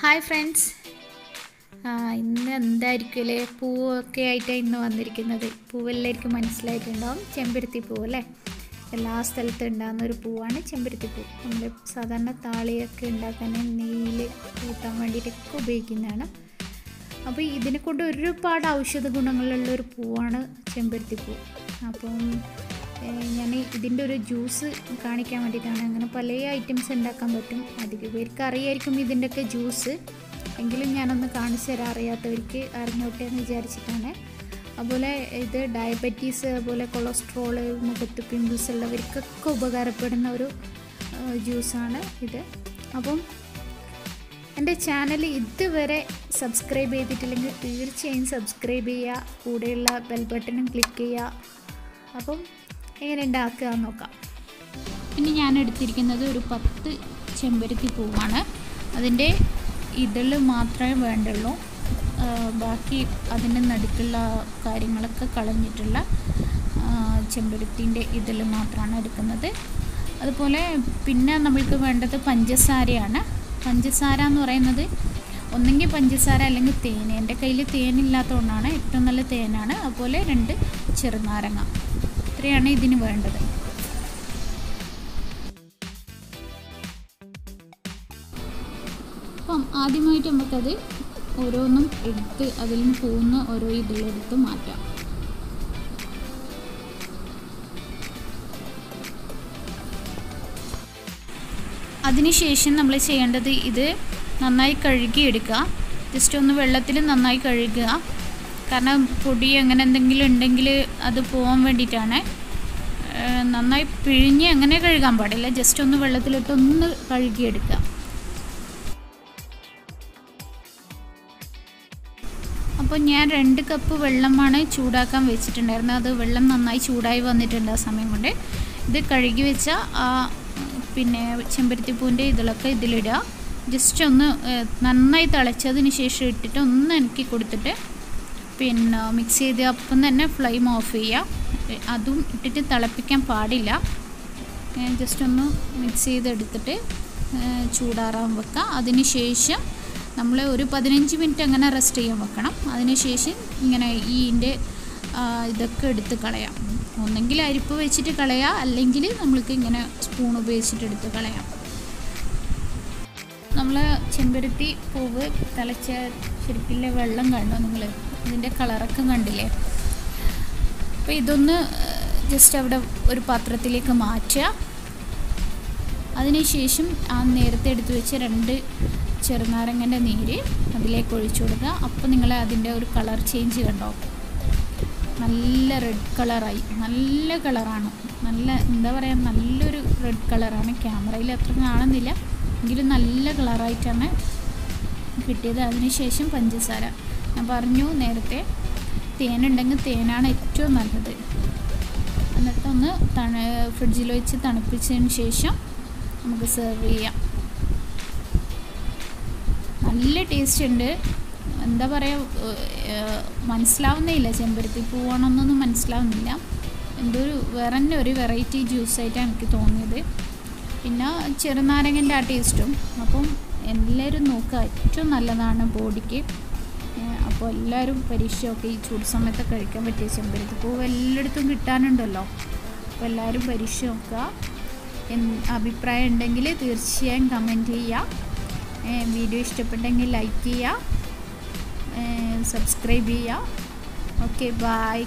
Hi friends ഇന്ന് എന്തായിരിക്കുമല്ലേ? പൂവൊക്കെ ആയിട്ടാണ് ഇന്ന് വന്നിരിക്കുന്നത്. പൂവെല്ലാവർക്കും മനസ്സിലായിട്ടുണ്ടാവും. ചെമ്പരത്തി പൂവ് അല്ലേ? എല്ലാ സ്ഥലത്തും ഉണ്ടാകുന്ന ഒരു പൂവാണ് ചെമ്പരത്തി പൂ. നമ്മൾ സാധാരണ താളിയൊക്കെ ഉണ്ടാക്കാൻ നെയ്യിൽ കൂട്ടാൻ വേണ്ടിയിട്ടൊക്കെ ഉപയോഗിക്കുന്നതാണ്. അപ്പോൾ ഇതിനെ കൊണ്ട് ഒരുപാട് ഔഷധ ഗുണങ്ങളുള്ള ഒരു പൂവാണ് ചെമ്പരത്തി പൂ. അപ്പം ഞാൻ ഇതിന്റെ ഒരു ജ്യൂസ് കാണിക്കാൻ വേണ്ടിയിട്ടാണ്. അങ്ങനെ പല ഐറ്റംസ് ഉണ്ടാക്കാൻ പറ്റും. അധികം പേർക്ക് അറിയായിരിക്കും ഇതിന്റെയൊക്കെ ജ്യൂസ്. എങ്കിലും ഞാനൊന്ന് കാണിച്ചു തരാം. അറിയാത്തവർക്ക് അറിഞ്ഞോട്ടെ എന്ന് വിചാരിച്ചിട്ടാണ്. അതുപോലെ ഇത് ഡയബറ്റീസ് അതുപോലെ കൊളസ്ട്രോൾ മുഖത്ത് പിമ്പിൾസ് ഉള്ളവർക്കൊക്കെ ഉപകാരപ്പെടുന്ന ഒരു ജ്യൂസാണ് ഇത്. അപ്പം എന്റെ ചാനൽ ഇതുവരെ സബ്സ്ക്രൈബ് ചെയ്തിട്ടില്ലെങ്കിൽ തീർച്ചയായും സബ്സ്ക്രൈബ് ചെയ്യുക. കൂടെയുള്ള ബെൽ ബട്ടണും ക്ലിക്ക് ചെയ്യുക. അപ്പം എങ്ങനെ ഉണ്ടാക്കുക നോക്കാം. പിന്നെ ഞാൻ എടുത്തിരിക്കുന്നത് ഒരു പത്ത് ചെമ്പരത്തി പൂവാണ്. അതിന്റെ ഇതൾ മാത്രമേ വേണ്ടുള്ളൂ. ബാക്കി അതിന്റെ നടുക്കുള്ള കാര്യങ്ങളൊക്കെ കളഞ്ഞിട്ടുള്ള ചെമ്പരത്തിന്റെ ഇതൾ മാത്രമാണ് എടുക്കുന്നത്. അതുപോലെ പിന്നെ നമ്മൾക്ക് വേണ്ടത് പഞ്ചസാരയാണ്. പഞ്ചസാര എന്ന് പറയുന്നത് ഒന്നെങ്കിൽ പഞ്ചസാര അല്ലെങ്കിൽ തേൻ. എന്റെ കയ്യിൽ തേനില്ലാത്തതുകൊണ്ടാണ് ഏറ്റവും നല്ല തേനാണ്. അതുപോലെ രണ്ട് ചെറുനാരങ്ങ. ഇത്രയാണ് ഇതിന് വേണ്ടത്? അപ്പം ആദ്യമായിട്ട് നമുക്കത് ഓരോന്നും എടുത്ത് അതിൽ നിന്ന് പോകുന്ന ഓരോ ഇതിലെടുത്ത് മാറ്റാം. അതിനുശേഷം നമ്മൾ ചെയ്യേണ്ടത് ഇത് നന്നായി കഴുകിയെടുക്കുക. ജസ്റ്റ് ഒന്ന് വെള്ളത്തിൽ നന്നായി കഴുകുക. കാരണം പൊടി അങ്ങനെ എന്തെങ്കിലും ഉണ്ടെങ്കിൽ അത് പോകാൻ വേണ്ടിയിട്ടാണ്. നന്നായി പിഴിഞ്ഞ് അങ്ങനെ കഴുകാൻ പാടില്ല. ജസ്റ്റ് ഒന്ന് വെള്ളത്തിലിട്ട് ഒന്ന് കഴുകിയെടുക്കുക. അപ്പോൾ ഞാൻ രണ്ട് കപ്പ് വെള്ളമാണ് ചൂടാക്കാൻ വെച്ചിട്ടുണ്ടായിരുന്നത്. അത് വെള്ളം നന്നായി ചൂടായി വന്നിട്ടുണ്ട് ആ സമയം കൊണ്ട്. ഇത് കഴുകി വെച്ച ആ പിന്നെ ചെമ്പരത്തിപ്പൂവിന്റെ ഇതിലൊക്കെ ഇതിലിടുക. ജസ്റ്റ് ഒന്ന് നന്നായി തിളച്ചതിന് ശേഷം ഇട്ടിട്ട് ഒന്ന് എനിക്ക് കൊടുത്തിട്ട് പിന്നെ മിക്സ് ചെയ്ത് അപ്പം തന്നെ ഫ്ലെയിം ഓഫ് ചെയ്യുക അതും ഇട്ടിട്ട് തിളപ്പിക്കാൻ പാടില്ല. ജസ്റ്റ് ഒന്ന് മിക്സ് ചെയ്തെടുത്തിട്ട് ചൂടാറാൻ വെക്കുക അതിന് ശേഷം നമ്മൾ ഒരു പതിനഞ്ച് മിനിറ്റ് അങ്ങനെ റെസ്റ്റ് ചെയ്യാൻ വെക്കണം. അതിനുശേഷം ഇങ്ങനെ ഈന്റെ ഇതൊക്കെ എടുത്ത് കളയാം. ഒന്നെങ്കിൽ അരിപ്പ് വെച്ചിട്ട് കളയാം. അല്ലെങ്കിൽ നമ്മൾക്ക് ഇങ്ങനെ സ്പൂൺ ഉപയോഗിച്ചിട്ട് എടുത്ത് കളയാം. നമ്മൾ ചെമ്പരത്തി പൂവ് തിളച്ച ശരിക്കുള്ള വെള്ളം കണ്ടോ നിങ്ങൾ ഇതിന്റെ കളറൊക്കെ കണ്ടില്ലേ? അപ്പോൾ ഇതൊന്ന് ജസ്റ്റ് അവിടെ ഒരു പാത്രത്തിലേക്ക് മാറ്റുക. അതിനുശേഷം ആ നേരത്തെ എടുത്തു വെച്ച രണ്ട് ചെറുനാരങ്ങന്റെ നീര് അതിലേക്ക് ഒഴിച്ചു കൊടുക്കുക. അപ്പോൾ നിങ്ങൾ അതിന്റെ ഒരു കളർ ചേഞ്ച് കണ്ടോ? നല്ല റെഡ് കളറായി നല്ല കളറാണ് നല്ല എന്താ പറയുക നല്ലൊരു റെഡ് കളറാണ് ക്യാമറയിൽ അത്ര കാണുന്നില്ല. എങ്കിലും നല്ല കളറായിട്ടാണ് കിട്ടിയത്. അതിനുശേഷം പഞ്ചസാര. ഞാൻ പറഞ്ഞു നേരത്തെ തേനുണ്ടെങ്കിൽ തേനാണ് ഏറ്റവും നല്ലത്. എന്നിട്ട് ഒന്ന് തണു ഫ്രിഡ്ജിൽ വെച്ച് തണുപ്പിച്ചതിന് ശേഷം നമുക്ക് സെർവ് ചെയ്യാം. നല്ല ടേസ്റ്റ് ഉണ്ട്. എന്താ പറയുക മനസ്സിലാവുന്നേയില്ല. ചെമ്പരത്തി പൂവാണെന്നൊന്നും മനസ്സിലാവുന്നില്ല. എന്തോ ഒരു വേറെ തന്നെ ഒരു വെറൈറ്റി ജ്യൂസായിട്ടാണ് എനിക്ക് തോന്നിയത്. പിന്നെ ചെറുനാരങ്ങന്റെ ആ ടേസ്റ്റും. അപ്പം എല്ലാവരും നോക്കുക ഏറ്റവും നല്ലതാണ് ബോഡിക്ക്. അപ്പോൾ എല്ലാവരും പരീക്ഷയൊക്കെ ഈ ചൂട് സമയത്ത് കഴിക്കാൻ പറ്റിയ ചെമ്പരത്തി പൂവ് എല്ലായിടത്തും കിട്ടാനുണ്ടല്ലോ. അപ്പോൾ എല്ലാവരും പരീക്ഷ നോക്കുക അഭിപ്രായം ഉണ്ടെങ്കിൽ തീർച്ചയായും കമന്റ് ചെയ്യുക വീഡിയോ ഇഷ്ടപ്പെട്ടെങ്കിൽ ലൈക്ക് ചെയ്യുക സബ്സ്ക്രൈബ് ചെയ്യുക ഓക്കെ ബായ്